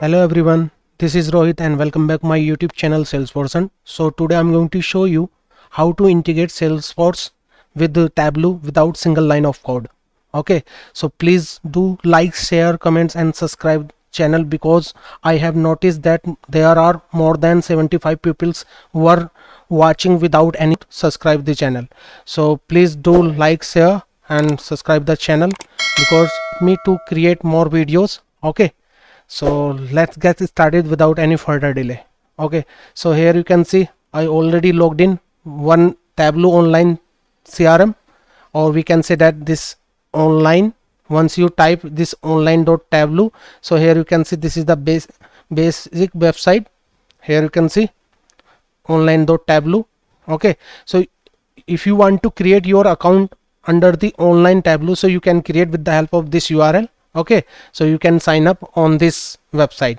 hello everyone. This is Rohit and welcome back my YouTube channel Salesforce Hunt. so today I'm going to show you how to integrate Salesforce with Tableau without single line of code. Okay? So please do like share comments and subscribe channel because I have noticed that there are more than 75 pupils who are watching without any subscribe the channel. So please do like share and subscribe the channel because me to create more videos. Okay so let's get started without any further delay. Okay. So here you can see i already logged in one tableau online crm or we can say that this online once you type this online dot tableau so here you can see this is the base basic website. Here you can see online dot tableau okay. So if you want to create your account under the online tableau so you can create with the help of this url okay so you can sign up on this website.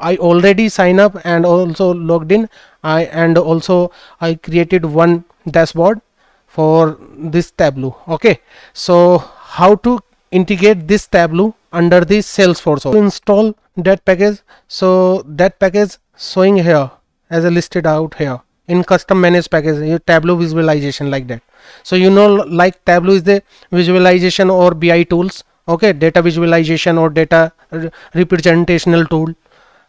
I already sign up and also logged in. I and also i created one dashboard for this tableau. Okay so how to integrate this tableau under the salesforce install that package so that package showing here as a listed out here in custom managed package your tableau visualization like that. So you know like tableau is the visualization or bi tools okay data visualization or data representational tool.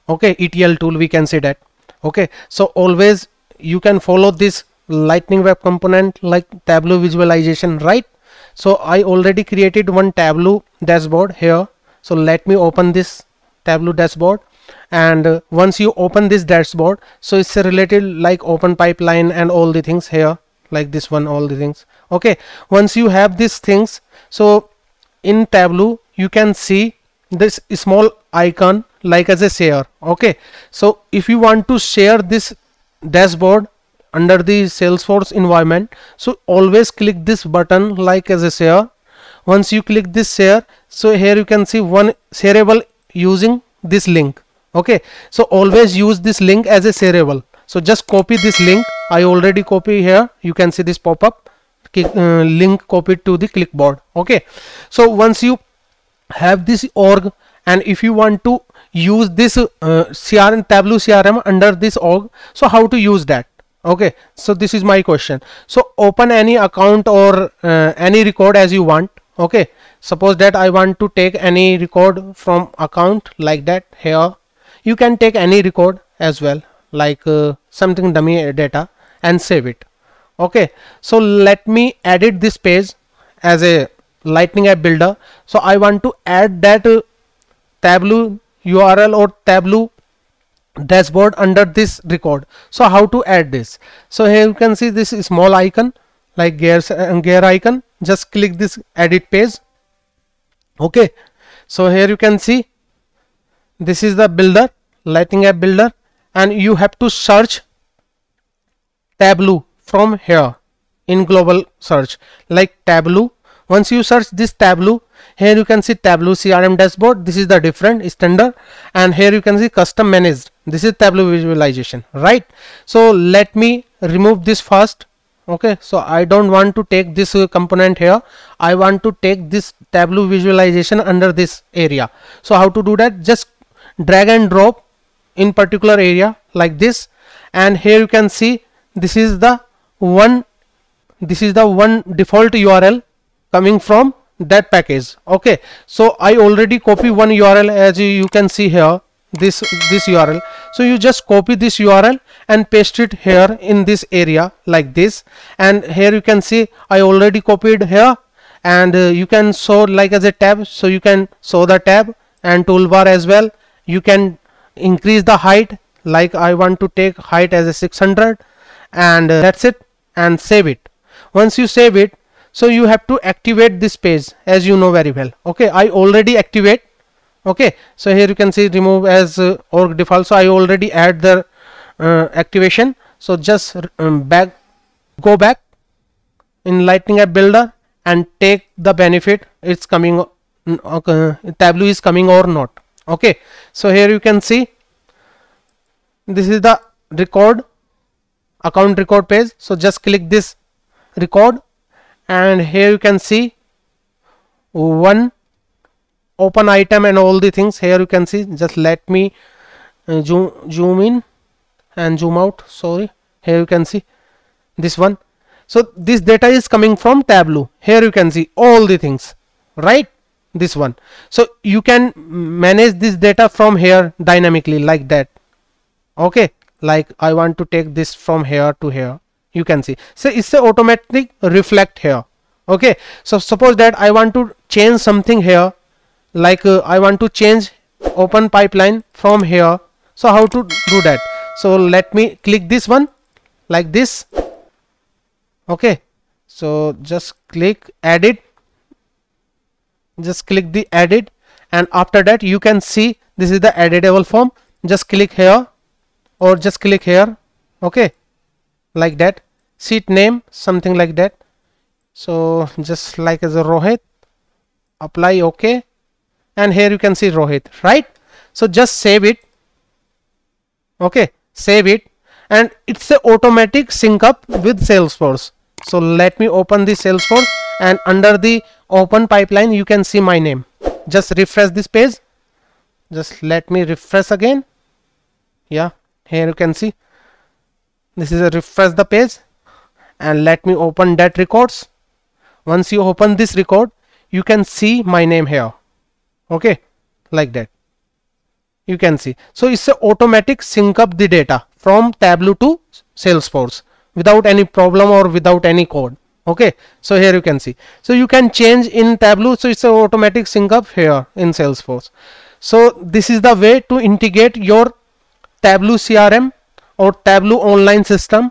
Okay etl tool we can say that. Okay so always you can follow this lightning web component like tableau visualization right? So i already created one tableau dashboard here. So let me open this tableau dashboard. And uh, once you open this dashboard so it's related like open pipeline and all the things here like this one all the things. Okay once you have these things so in tableau you can see this small icon like as a share okay? So if you want to share this dashboard under the salesforce environment so always click this button like as a share. Once you click this share so here you can see one shareable using this link okay? So always use this link as a shareable. So just copy this link. I already copy here. You can see this pop uh, link copied to the clipboard okay? So once you have this org and if you want to use this uh, crm tableau crm under this org so how to use that okay? So this is my question. So open any account or uh, any record as you want okay? Suppose that i want to take any record from account like that here. You can take any record as well like uh, something dummy data and save it okay so let me edit this page as a lightning app builder. So i want to add that uh, tableau url or tableau dashboard under this record. So how to add this? So here you can see this small icon like gear uh, gear icon. Just click this edit page. Okay so here you can see this is the builder lightning app builder and you have to search tableau from here in global search like tableau. Once you search this tableau here you can see tableau crm dashboard. This is the different standard. And here you can see custom managed. This is tableau visualization right? So let me remove this first. Okay so i don't want to take this uh, component here. I want to take this tableau visualization under this area. So how to do that? Just drag and drop in particular area like this. And here you can see this is the one this is the one default url coming from that package. Okay. So i already copy one url as you can see here this this url so you just copy this url and paste it here in this area like this. And here you can see i already copied here. And uh, you can show like as a tab. So you can show the tab and toolbar as well. You can increase the height. Like i want to take height as a 600 and uh, that's it and save it. Once you save it so you have to activate this page as you know very well. Okay i already activate. Okay so here you can see remove as uh, org default. So i already add the uh, activation. So just um, back go back in lightning app builder and take the benefit it's coming uh, tableau is coming or not. Okay so here you can see this is the record account record page. So just click this record and here you can see one open item and all the things. Here you can see just let me uh, zoom zoom in and zoom out. Sorry. Here you can see this one. So this data is coming from tableau. Here you can see all the things right? This one. So you can manage this data from here dynamically like that. Okay like i want to take this from here to here. You can see. So it's a automatic reflect here. Okay? So suppose that i want to change something here. Like uh, i want to change open pipeline from here. So how to do that? So let me click this one like this. Okay? So just click edit. Just click the edit. And after that you can see this is the editable form. Just click here or just click here okay like that. Seat name something like that. So just like as a Rohit apply ok and here you can see Rohit right? So just save it okay save it. And it's a automatic sync up with Salesforce. So let me open the Salesforce and under the open pipeline you can see my name. Just refresh this page. Just let me refresh again. Yeah here you can see. This is a refresh the page and let me open that records. Once you open this record you can see my name here. Okay? Like that. You can see. So it's a automatic sync up the data from tableau to salesforce without any problem or without any code. Okay? So here you can see. So you can change in tableau. So it's a automatic sync up here in salesforce. So this is the way to integrate your Tableau C R M or Tableau online system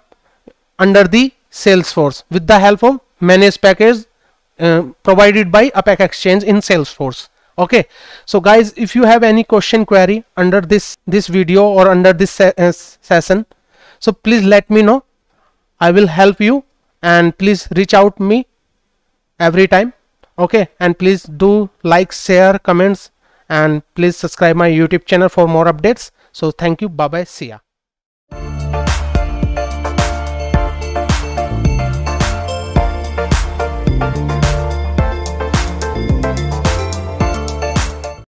under the Salesforce with the help of manage package provided by AppExchange in Salesforce okay so guys if you have any question query under this this video or under this session so please let me know I will help you and please reach out me every time okay and please do like share comments and please subscribe my youtube channel for more updates. So thank you. Bye bye see ya.